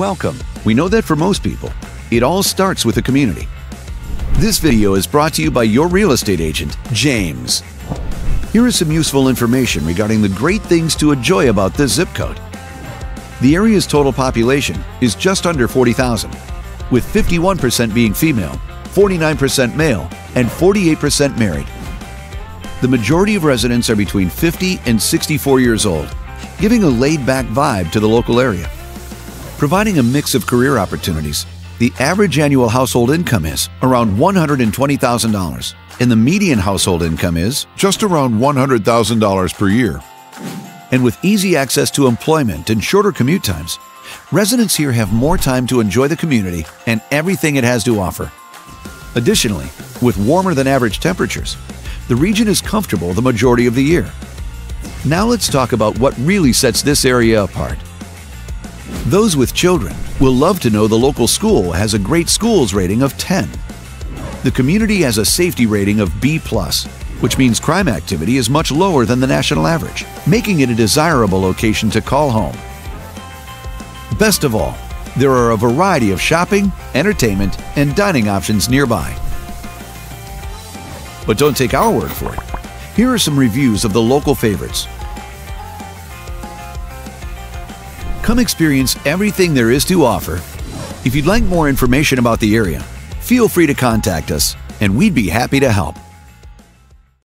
Welcome. We know that for most people, it all starts with a community. This video is brought to you by your real estate agent, James. Here is some useful information regarding the great things to enjoy about this zip code. The area's total population is just under 40,000, with 51% being female, 49% male, and 48% married. The majority of residents are between 50 and 64 years old, giving a laid-back vibe to the local area. Providing a mix of career opportunities, the average annual household income is around $120,000, and the median household income is just around $100,000 per year. And with easy access to employment and shorter commute times, residents here have more time to enjoy the community and everything it has to offer. Additionally, with warmer than average temperatures, the region is comfortable the majority of the year. Now let's talk about what really sets this area apart. Those with children will love to know the local school has a great schools rating of 10. The community has a safety rating of B+, which means crime activity is much lower than the national average, making it a desirable location to call home. Best of all, there are a variety of shopping, entertainment, and dining options nearby. But don't take our word for it. Here are some reviews of the local favorites. Come experience everything there is to offer. If you'd like more information about the area, feel free to contact us, and we'd be happy to help.